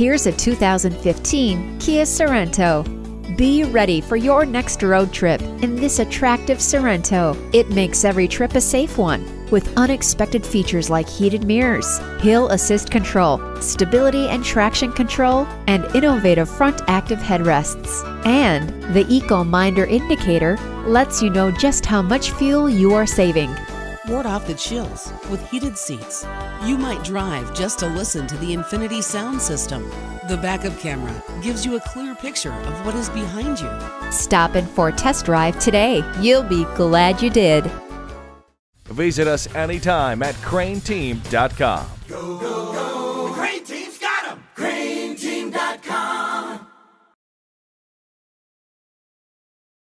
Here's a 2015 Kia Sorento. Be ready for your next road trip in this attractive Sorento. It makes every trip a safe one with unexpected features like heated mirrors, hill assist control, stability and traction control, and innovative front active headrests. And the Eco Minder indicator lets you know just how much fuel you are saving. Ward off the chills with heated seats. You might drive just to listen to the Infinity sound system. The backup camera gives you a clear picture of what is behind you. Stop in for a test drive today. You'll be glad you did. Visit us anytime at crainteam.com. Go, go,